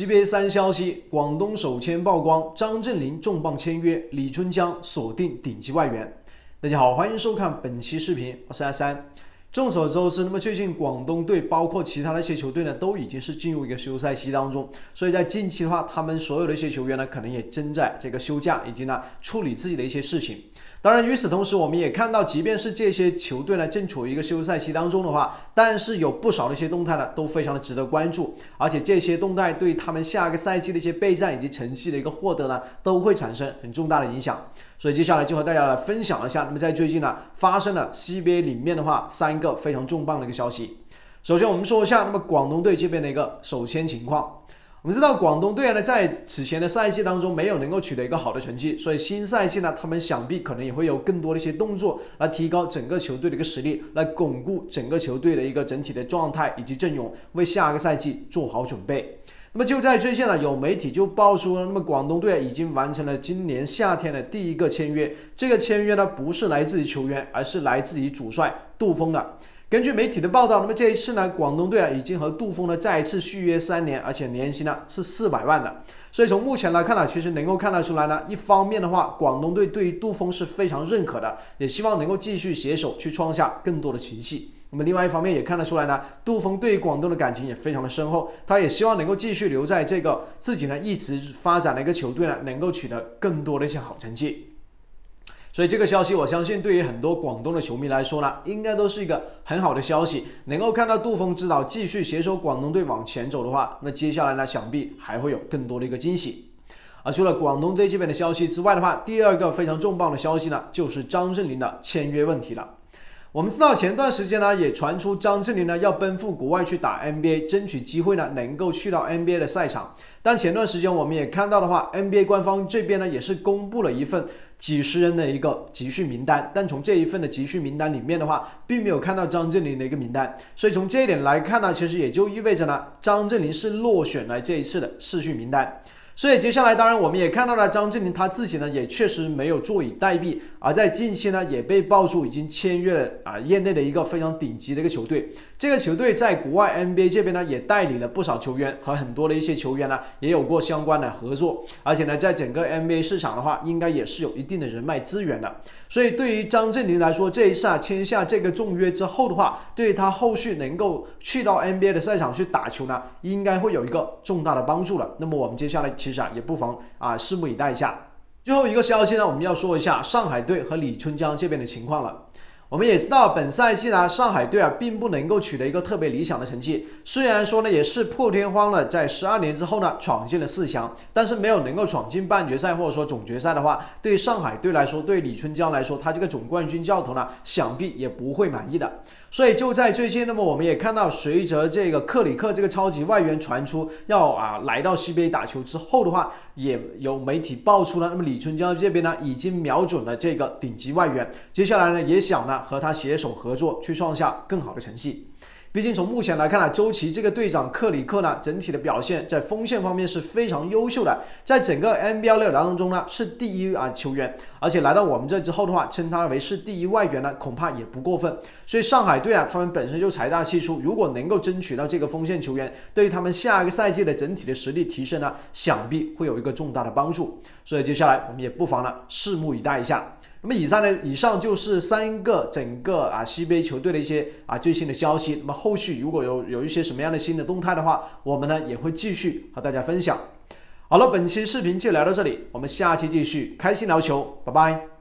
CBA 三消息：广东首签曝光，张镇麟重磅签约，李春江锁定顶级外援。大家好，欢迎收看本期视频，我是阿三。众所周知，那么最近广东队包括其他的一些球队呢，都已经是进入一个休赛期当中，所以在近期的话，他们所有的一些球员呢，可能也正在这个休假，以及呢处理自己的一些事情。当然，与此同时，我们也看到，即便是这些球队呢正处于一个休赛期当中的话，但是有不少的一些动态呢都非常的值得关注，而且这些动态对他们下个赛季的一些备战以及成绩的一个获得呢都会产生很重大的影响。所以接下来就和大家来分享一下，那么在最近呢发生了 CBA 里面的话三个非常重磅的一个消息。首先我们说一下，那么广东队这边的一个首签情况。我们知道广东队呢，在此前的赛季当中没有能够取得一个好的成绩，所以新赛季呢，他们想必可能也会有更多的一些动作来提高整个球队的一个实力，来巩固整个球队的一个整体的状态以及阵容，为下个赛季做好准备。那么就在最近呢，有媒体就爆出了，那么广东队已经完成了今年夏天的第一个签约，这个签约呢不是来自于球员，而是来自于主帅杜峰的。根据媒体的报道，那么这一次呢，广东队啊已经和杜峰呢再一次续约三年，而且年薪呢是四百万的。所以从目前来看呢，其实能够看得出来呢，一方面的话，广东队对于杜峰是非常认可的，也希望能够继续携手去创下更多的奇迹。那么另外一方面也看得出来呢，杜峰对于广东的感情也非常的深厚，他也希望能够继续留在这个自己呢一直发展的一个球队呢，能够取得更多的一些好成绩。所以这个消息，我相信对于很多广东的球迷来说呢，应该都是一个很好的消息。能够看到杜峰指导继续携手广东队往前走的话，那接下来呢，想必还会有更多的一个惊喜。而除了广东队这边的消息之外的话，第二个非常重磅的消息呢，就是张镇麟的签约问题了。我们知道前段时间呢，也传出张镇麟呢要奔赴国外去打 NBA，争取机会呢能够去到 NBA 的赛场。但前段时间我们也看到的话，NBA 官方这边呢也是公布了一份几十人的一个集训名单，但从这一份的集训名单里面的话，并没有看到张镇麟的一个名单。所以从这一点来看呢，其实也就意味着呢，张镇麟是落选了这一次的试训名单。所以接下来，当然我们也看到了张镇麟他自己呢，也确实没有坐以待毙，而在近期呢，也被爆出已经签约了啊，业内的一个非常顶级的一个球队。这个球队在国外 NBA 这边呢，也代理了不少球员，和很多的一些球员呢，也有过相关的合作。而且呢，在整个 NBA 市场的话，应该也是有一定的人脉资源的。所以对于张镇麟来说，这一次啊签下这个重约之后的话，对于他后续能够去到 NBA 的赛场去打球呢，应该会有一个重大的帮助了。那么我们接下来其实啊，也不妨啊，拭目以待一下。最后一个消息呢，我们要说一下上海队和李春江这边的情况了。我们也知道，本赛季呢，上海队啊，并不能够取得一个特别理想的成绩。虽然说呢，也是破天荒的在十二年之后呢，闯进了四强，但是没有能够闯进半决赛或者说总决赛的话，对上海队来说，对李春江来说，他这个总冠军教头呢，想必也不会满意的。所以就在最近，那么我们也看到，随着这个克里克这个超级外援传出要啊来到 CBA 打球之后的话，也有媒体爆出了，那么李春江这边呢已经瞄准了这个顶级外援，接下来呢也想呢和他携手合作，去创下更好的成绩。毕竟从目前来看呢，周琦这个队长克里克呢，整体的表现在锋线方面是非常优秀的，在整个 NBA 六当中呢是第一啊球员，而且来到我们这之后的话，称他为是第一外援呢，恐怕也不过分。所以上海队啊，他们本身就财大气粗，如果能够争取到这个锋线球员，对于他们下一个赛季的整体的实力提升呢，想必会有一个重大的帮助。所以接下来我们也不妨呢，拭目以待一下。那么以上呢，以上就是三个整个啊 CBA 球队的一些啊最新的消息。那么后续如果有有一些什么样的新的动态的话，我们呢也会继续和大家分享。好了，本期视频就聊到这里，我们下期继续开心聊球，拜拜。